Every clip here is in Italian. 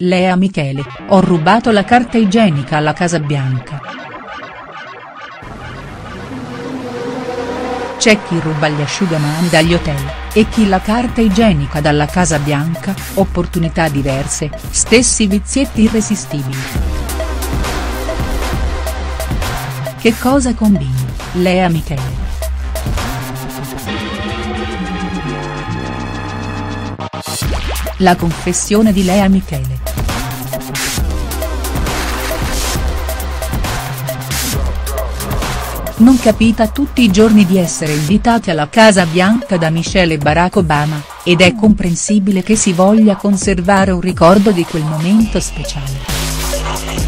Lea Michele, ho rubato la carta igienica alla Casa Bianca. C'è chi ruba gli asciugamani dagli hotel, e chi la carta igienica dalla Casa Bianca, opportunità diverse, stessi vizietti irresistibili. Che cosa combini, Lea Michele?. La confessione di Lea Michele. Non capita tutti i giorni di essere invitati alla Casa Bianca da Michelle e Barack Obama, ed è comprensibile che si voglia conservare un ricordo di quel momento speciale.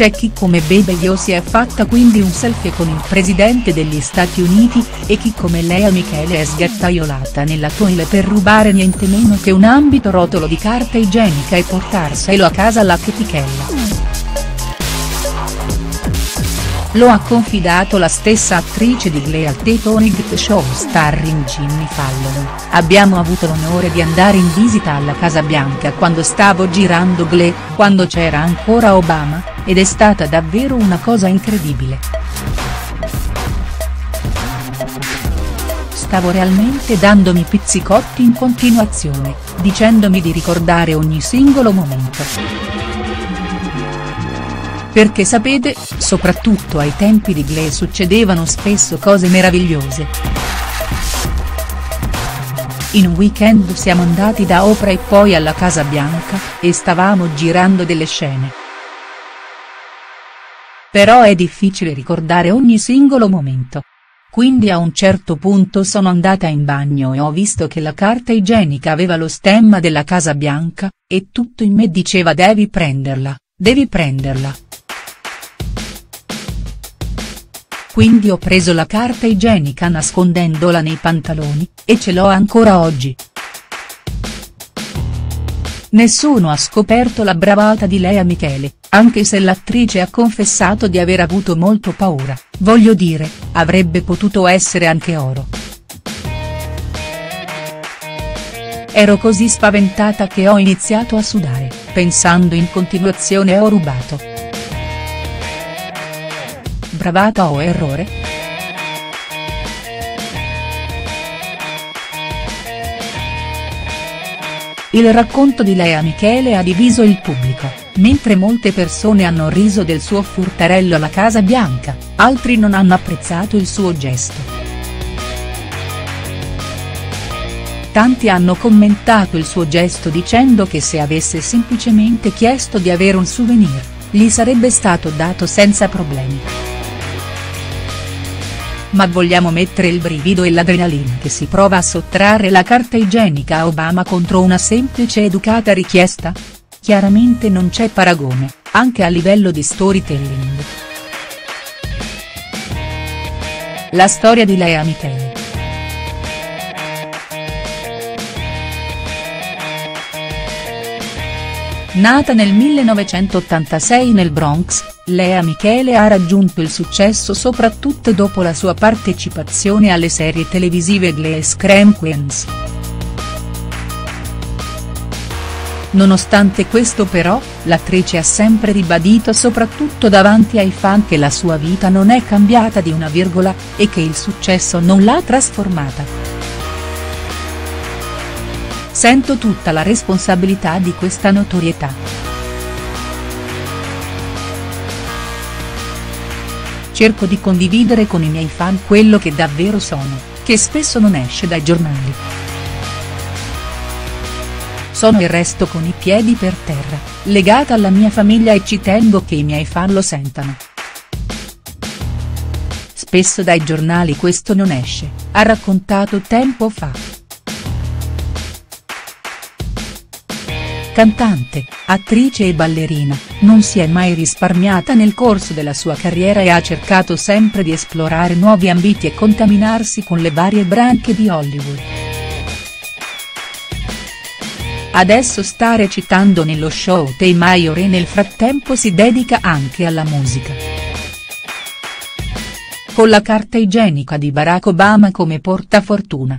C'è chi come Baby Yo si è fatta quindi un selfie con il presidente degli Stati Uniti, e chi come Lea Michele è sgattaiolata nella toile per rubare niente meno che un ambito rotolo di carta igienica e portarselo a casa alla chetichella. Lo ha confidato la stessa attrice di Glee al The Tonight Show starring Jimmy Fallon, abbiamo avuto l'onore di andare in visita alla Casa Bianca quando stavo girando Glee, quando c'era ancora Obama, ed è stata davvero una cosa incredibile. Stavo realmente dandomi pizzicotti in continuazione, dicendomi di ricordare ogni singolo momento. Perché sapete, soprattutto ai tempi di Glee succedevano spesso cose meravigliose. In un weekend siamo andati da Oprah e poi alla Casa Bianca, e stavamo girando delle scene. Però è difficile ricordare ogni singolo momento. Quindi a un certo punto sono andata in bagno e ho visto che la carta igienica aveva lo stemma della Casa Bianca, e tutto in me diceva devi prenderla, devi prenderla. Quindi ho preso la carta igienica nascondendola nei pantaloni, e ce l'ho ancora oggi. Nessuno ha scoperto la bravata di Lea Michele, anche se l'attrice ha confessato di aver avuto molto paura, voglio dire, avrebbe potuto essere anche oro. Ero così spaventata che ho iniziato a sudare, pensando in continuazione ho rubato bravata o errore?. Il racconto di Lea Michele ha diviso il pubblico, mentre molte persone hanno riso del suo furtarello alla Casa Bianca, altri non hanno apprezzato il suo gesto. Tanti hanno commentato il suo gesto dicendo che se avesse semplicemente chiesto di avere un souvenir, gli sarebbe stato dato senza problemi ma vogliamo mettere il brivido e l'adrenalina che si prova a sottrarre la carta igienica a Obama contro una semplice educata richiesta? Chiaramente non c'è paragone, anche a livello di storytelling. La storia di Lea Michele. Nata nel 1986 nel Bronx, Lea Michele ha raggiunto il successo soprattutto dopo la sua partecipazione alle serie televisive Glee e Scream Queens. Nonostante questo però, l'attrice ha sempre ribadito soprattutto davanti ai fan che la sua vita non è cambiata di una virgola, e che il successo non l'ha trasformata. Sento tutta la responsabilità di questa notorietà. Cerco di condividere con i miei fan quello che davvero sono, che spesso non esce dai giornali. Sono e resto con i piedi per terra, legata alla mia famiglia e ci tengo che i miei fan lo sentano. Spesso dai giornali questo non esce, ha raccontato tempo fa. Cantante, attrice e ballerina, non si è mai risparmiata nel corso della sua carriera e ha cercato sempre di esplorare nuovi ambiti e contaminarsi con le varie branche di Hollywood. Adesso sta recitando nello show Tei Mayor e nel frattempo si dedica anche alla musica. Con la carta igienica di Barack Obama come portafortuna,